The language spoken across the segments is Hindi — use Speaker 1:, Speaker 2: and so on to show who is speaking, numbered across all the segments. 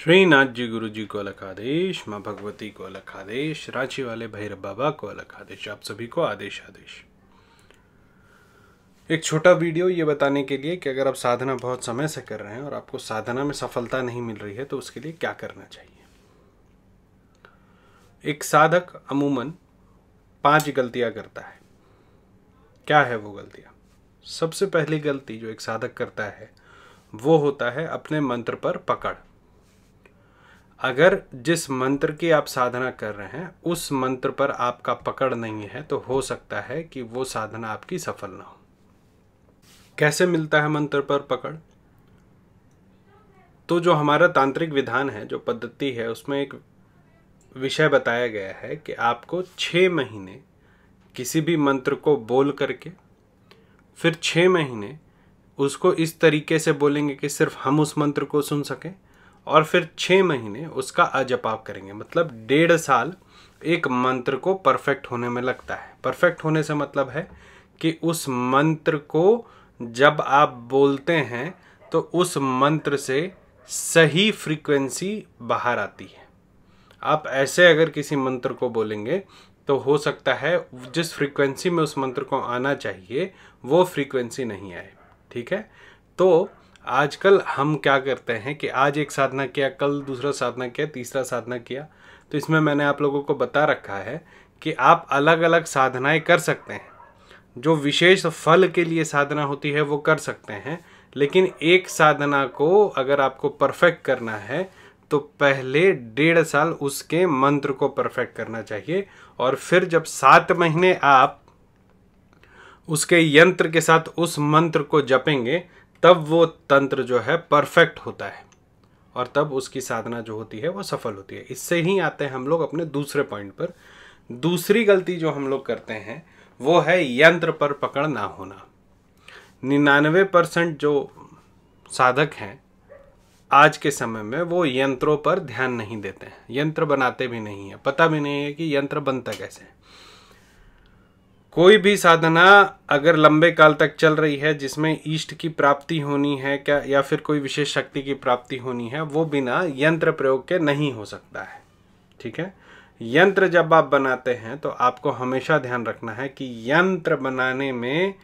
Speaker 1: श्रीनाथ जी गुरु जी को अलग आदेश माँ भगवती को अलग आदेश रांची वाले भैरव बाबा को अलग आदेश आप सभी को आदेश आदेश। एक छोटा वीडियो ये बताने के लिए कि अगर आप साधना बहुत समय से कर रहे हैं और आपको साधना में सफलता नहीं मिल रही है तो उसके लिए क्या करना चाहिए? एक साधक अमूमन पाँच गलतियाँ करता है। क्या है वो गलतियाँ? सबसे पहली गलती जो एक साधक करता है, वो होता है अपने मंत्र पर पकड़। अगर जिस मंत्र की आप साधना कर रहे हैं, उस मंत्र पर आपका पकड़ नहीं है तो हो सकता है कि वो साधना आपकी सफल ना हो। कैसे मिलता है मंत्र पर पकड़? तो जो हमारा तांत्रिक विधान है, जो पद्धति है, उसमें एक विषय बताया गया है कि आपको छः महीने किसी भी मंत्र को बोल करके, फिर छः महीने उसको इस तरीके से बोलेंगे कि सिर्फ़ हम उस मंत्र को सुन सकें और फिर छः महीने उसका अजपाप करेंगे। मतलब डेढ़ साल एक मंत्र को परफेक्ट होने में लगता है। परफेक्ट होने से मतलब है कि उस मंत्र को जब आप बोलते हैं तो उस मंत्र से सही फ्रीक्वेंसी बाहर आती है। आप ऐसे अगर किसी मंत्र को बोलेंगे तो हो सकता है जिस फ्रीक्वेंसी में उस मंत्र को आना चाहिए, वो फ्रीक्वेंसी नहीं आए। ठीक है? तो आजकल हम क्या करते हैं कि आज एक साधना किया, कल दूसरा साधना किया, तीसरा साधना किया। तो इसमें मैंने आप लोगों को बता रखा है कि आप अलग अलग साधनाएँ कर सकते हैं। जो विशेष फल के लिए साधना होती है, वो कर सकते हैं। लेकिन एक साधना को अगर आपको परफेक्ट करना है तो पहले डेढ़ साल उसके मंत्र को परफेक्ट करना चाहिए। और फिर जब सात महीने आप उसके यंत्र के साथ उस मंत्र को जपेंगे तब वो तंत्र जो है परफेक्ट होता है और तब उसकी साधना जो होती है वो सफल होती है। इससे ही आते हैं हम लोग अपने दूसरे पॉइंट पर। दूसरी गलती जो हम लोग करते हैं वो है यंत्र पर पकड़ ना होना। निन्यानवे परसेंट जो साधक हैं, आज के समय में वो यंत्रों पर ध्यान नहीं देते हैं। यंत्र बनाते भी नहीं है। पता भी नहीं है कि यंत्र बनता कैसे है। कोई भी साधना अगर लंबे काल तक चल रही है, जिसमें ईष्ट की प्राप्ति होनी है क्या, या फिर कोई विशेष शक्ति की प्राप्ति होनी है, वो बिना यंत्र प्रयोग के नहीं हो सकता है। ठीक है? यंत्र जब आप बनाते हैं तो आपको हमेशा ध्यान रखना है कि यंत्र बनाने में,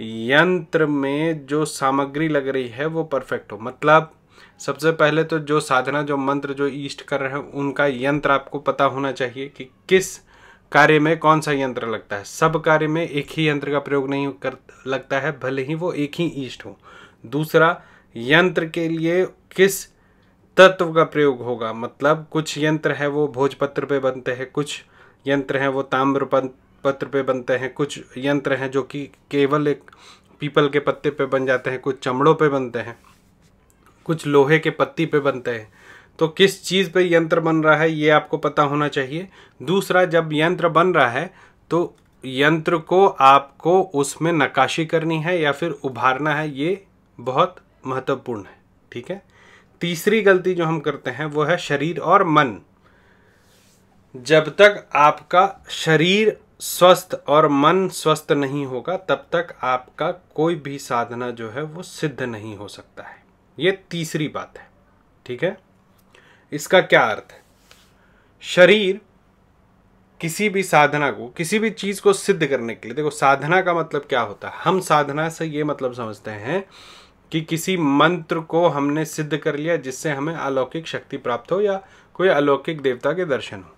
Speaker 1: यंत्र में जो सामग्री लग रही है, वो परफेक्ट हो। मतलब सबसे पहले तो जो साधना, जो मंत्र, जो ईष्ट कर रहे हैं, उनका यंत्र आपको पता होना चाहिए कि किस कार्य में कौन सा यंत्र लगता है? सब कार्य में एक ही यंत्र का प्रयोग नहीं कर, लगता है, भले ही वो एक ही ईष्ट हो। दूसरा, यंत्र के लिए किस तत्व का प्रयोग होगा? मतलब कुछ यंत्र है वो भोजपत्र पे बनते हैं, कुछ यंत्र हैं वो ताम्र पत्र पे बनते हैं, कुछ यंत्र हैं जो कि केवल एक पीपल के पत्ते पे बन जाते हैं, कुछ चमड़ों पे बनते हैं, कुछ लोहे के पत्ती पे बनते हैं। तो किस चीज़ पे यंत्र बन रहा है, ये आपको पता होना चाहिए। दूसरा, जब यंत्र बन रहा है तो यंत्र को आपको उसमें नकाशी करनी है या फिर उभारना है, ये बहुत महत्वपूर्ण है, ठीक है? तीसरी गलती जो हम करते हैं, वो है शरीर और मन। जब तक आपका शरीर स्वस्थ और मन स्वस्थ नहीं होगा, तब तक आपका कोई भी साधना जो है, वो सिद्ध नहीं हो सकता है। ये तीसरी बात है, ठीक है? इसका क्या अर्थ है? शरीर किसी भी साधना को, किसी भी चीज़ को सिद्ध करने के लिए, देखो, साधना का मतलब क्या होता है? हम साधना से ये मतलब समझते हैं कि किसी मंत्र को हमने सिद्ध कर लिया जिससे हमें अलौकिक शक्ति प्राप्त हो या कोई अलौकिक देवता के दर्शन हो।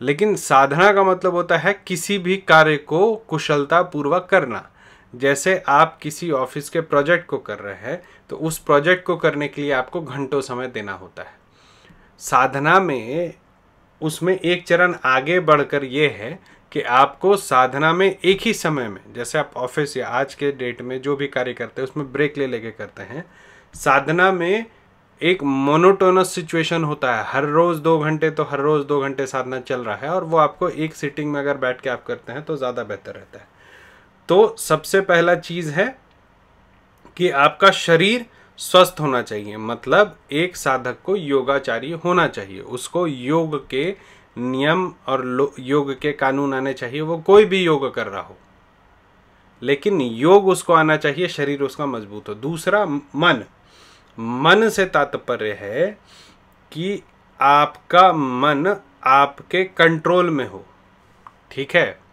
Speaker 1: लेकिन साधना का मतलब होता है किसी भी कार्य को कुशलता पूर्वक करना। जैसे आप किसी ऑफ़िस के प्रोजेक्ट को कर रहे हैं तो उस प्रोजेक्ट को करने के लिए आपको घंटों समय देना होता है। साधना में उसमें एक चरण आगे बढ़कर ये है कि आपको साधना में एक ही समय में, जैसे आप ऑफ़िस या आज के डेट में जो भी कार्य करते हैं, उसमें ब्रेक ले लेके करते हैं। साधना में एक मोनोटोनस सिचुएशन होता है। हर रोज़ दो घंटे तो हर रोज़ दो घंटे साधना चल रहा है और वो आपको एक सिटिंग में अगर बैठ के आप करते हैं तो ज़्यादा बेहतर रहता है। तो सबसे पहला चीज़ है कि आपका शरीर स्वस्थ होना चाहिए। मतलब एक साधक को योगाचारी होना चाहिए। उसको योग के नियम और योग के कानून आने चाहिए। वो कोई भी योग कर रहा हो। लेकिन योग उसको आना चाहिए, शरीर उसका मज़बूत हो। दूसरा, मन। मन से तात्पर्य है कि आपका मन आपके कंट्रोल में हो। ठीक है?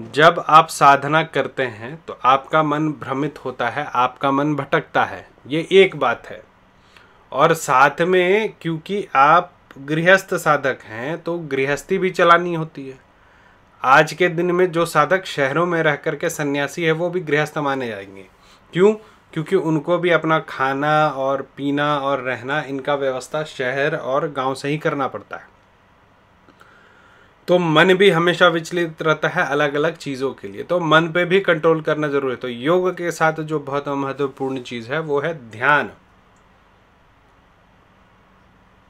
Speaker 1: जब आप साधना करते हैं तो आपका मन भ्रमित होता है, आपका मन भटकता है। ये एक बात है। और साथ में, क्योंकि आप गृहस्थ साधक हैं तो गृहस्थी भी चलानी होती है। आज के दिन में जो साधक शहरों में रह करके सन्यासी है, वो भी गृहस्थ माने जाएँगे। क्यों? क्योंकि उनको भी अपना खाना और पीना और रहना, इनका व्यवस्था शहर और गाँव से ही करना पड़ता है। तो मन भी हमेशा विचलित रहता है अलग अलग चीज़ों के लिए। तो मन पे भी कंट्रोल करना ज़रूरी है। तो योग के साथ जो बहुत महत्वपूर्ण चीज़ है, वो है ध्यान।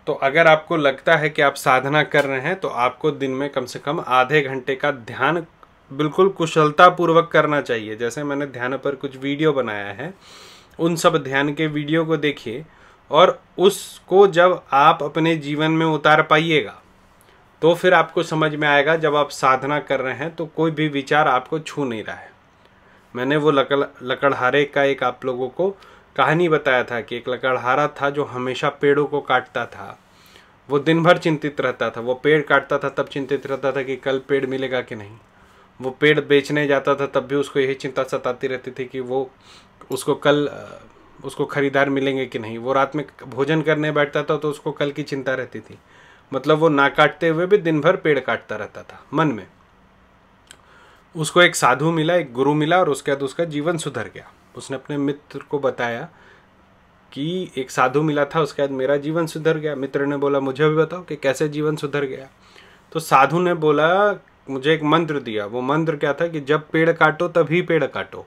Speaker 1: तो अगर आपको लगता है कि आप साधना कर रहे हैं तो आपको दिन में कम से कम आधे घंटे का ध्यान बिल्कुल कुशलता पूर्वक करना चाहिए। जैसे मैंने ध्यान पर कुछ वीडियो बनाया है, उन सब ध्यान के वीडियो को देखिए और उसको जब आप अपने जीवन में उतार पाइएगा तो फिर आपको समझ में आएगा, जब आप साधना कर रहे हैं तो कोई भी विचार आपको छू नहीं रहा है। मैंने वो लकड़ लकड़हारे का एक आप लोगों को कहानी बताया था कि एक लकड़हारा था जो हमेशा पेड़ों को काटता था। वो दिन भर चिंतित रहता था। वो पेड़ काटता था, तब चिंतित रहता था कि कल पेड़ मिलेगा कि नहीं। वो पेड़ बेचने जाता था, तब भी उसको यही चिंता सताती रहती थी कि वो, उसको कल, उसको खरीदार मिलेंगे कि नहीं। वो रात में भोजन करने बैठता था तो उसको कल की चिंता रहती थी। मतलब वो ना काटते हुए भी दिन भर पेड़ काटता रहता था, मन में। उसको एक साधु मिला, एक गुरु मिला और उसके बाद उसका जीवन सुधर गया। उसने अपने मित्र को बताया कि एक साधु मिला था, उसके बाद मेरा जीवन सुधर गया। मित्र ने बोला, मुझे भी बताओ कि कैसे जीवन सुधर गया? तो साधु ने बोला, मुझे एक मंत्र दिया। वो मंत्र क्या था कि जब पेड़ काटो तभी पेड़ काटो।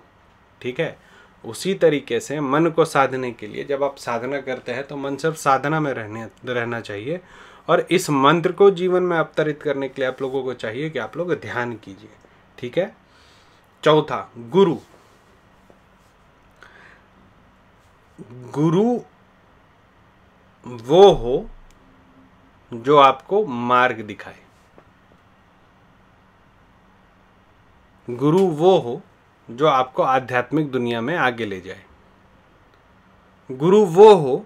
Speaker 1: ठीक है? उसी तरीके से मन को साधने के लिए जब आप साधना करते हैं तो मन सिर्फ़ साधना में रहने, रहना चाहिए। और इस मंत्र को जीवन में अवतरित करने के लिए आप लोगों को चाहिए कि आप लोग ध्यान कीजिए, ठीक है? चौथा, गुरु। गुरु वो हो जो आपको मार्ग दिखाए। गुरु वो हो जो आपको आध्यात्मिक दुनिया में आगे ले जाए। गुरु वो हो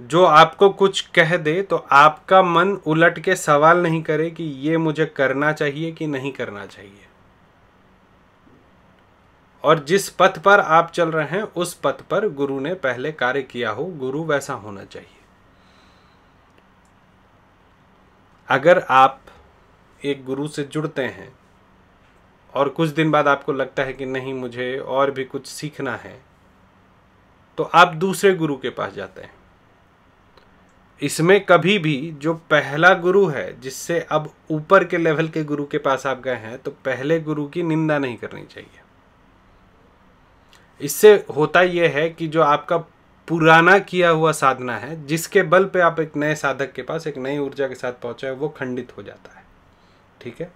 Speaker 1: जो आपको कुछ कह दे तो आपका मन उलट के सवाल नहीं करे कि ये मुझे करना चाहिए कि नहीं करना चाहिए। और जिस पथ पर आप चल रहे हैं, उस पथ पर गुरु ने पहले कार्य किया हो, गुरु वैसा होना चाहिए। अगर आप एक गुरु से जुड़ते हैं, और कुछ दिन बाद आपको लगता है कि नहीं, मुझे और भी कुछ सीखना है तो आप दूसरे गुरु के पास जाते हैं। इसमें कभी भी जो पहला गुरु है, जिससे अब ऊपर के लेवल के गुरु के पास आप गए हैं तो पहले गुरु की निंदा नहीं करनी चाहिए। इससे होता यह है कि जो आपका पुराना किया हुआ साधना है, जिसके बल पे आप एक नए साधक के पास, एक नई ऊर्जा के साथ पहुँचे वो खंडित हो जाता है। ठीक है?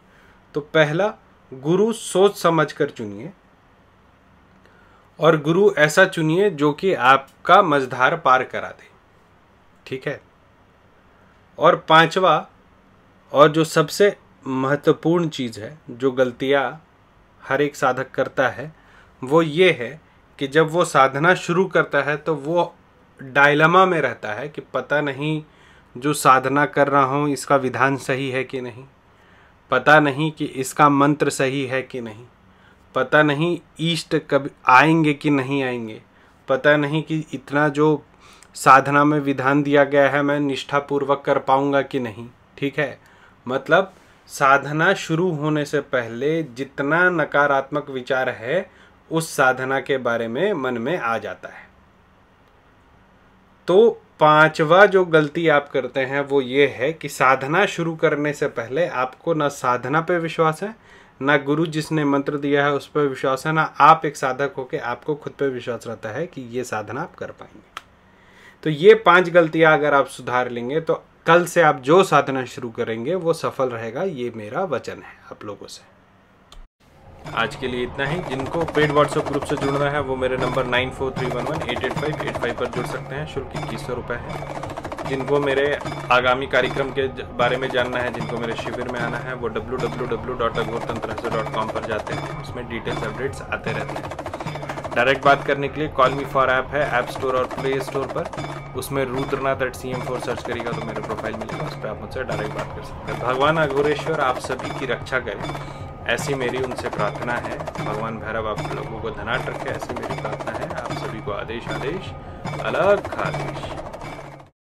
Speaker 1: तो पहला गुरु सोच समझ कर चुनिए, और गुरु ऐसा चुनिए जो कि आपका मझधार पार करा दे। ठीक है? और पांचवा, और जो सबसे महत्वपूर्ण चीज़ है, जो गलतियाँ हर एक साधक करता है, वो ये है कि जब वो साधना शुरू करता है तो वो डायलमा में रहता है कि पता नहीं जो साधना कर रहा हूँ, इसका विधान सही है कि नहीं। पता नहीं कि इसका मंत्र सही है कि नहीं। पता नहीं ईष्ट कभी आएँगे कि नहीं आएँगे। पता नहीं कि इतना जो साधना में विधान दिया गया है, मैं निष्ठापूर्वक कर पाऊँगा कि नहीं? ठीक है? मतलब साधना शुरू होने से पहले जितना नकारात्मक विचार है, उस साधना के बारे में मन में आ जाता है। तो पांचवा जो गलती आप करते हैं, वो ये है कि साधना शुरू करने से पहले आपको ना साधना पे विश्वास है, ना गुरु जिसने मंत्र दिया है उस पर विश्वास है, ना आप एक साधक होके आपको खुद पे विश्वास रहता है कि ये साधना आप कर पाएँगे। तो ये पाँच गलतियाँ अगर आप सुधार लेंगे तो कल से आप जो साधना शुरू करेंगे, वो सफल रहेगा, ये मेरा वचन है आप लोगों से। आज के लिए इतना ही। जिनको पेड व्हाट्सएप ग्रुप से जुड़ना है, वो मेरे number nine four three one one, eight eight five eight five पर जुड़ सकते हैं। शुल्क इक्कीस सौ रुपये है। जिनको मेरे आगामी कार्यक्रम के बारे में जानना है, जिनको मेरे शिविर में आना है, वो W W W dot dot com पर जाते हैं। उसमें डिटेल्स, अपडेट्स आते रहते हैं। डायरेक्ट बात करने के लिए कॉल मी फॉर ऐप है, ऐप स्टोर और प्ले स्टोर पर। उसमें Rudranath eight C M four search करेगा तो मेरा प्रोफ़ाइल मिलेगा, उस पर आप मुझसे डायरेक्ट बात कर सकते हैं। भगवान अघोरेश्वर, आप सभी की रक्षा करें। ऐसी मेरी उनसे प्रार्थना है। भगवान भैरव, आप लोगों को धनाट रखे, ऐसी मेरी प्रार्थना है। आप सभी को आदेश आदेश, अलग आदेश।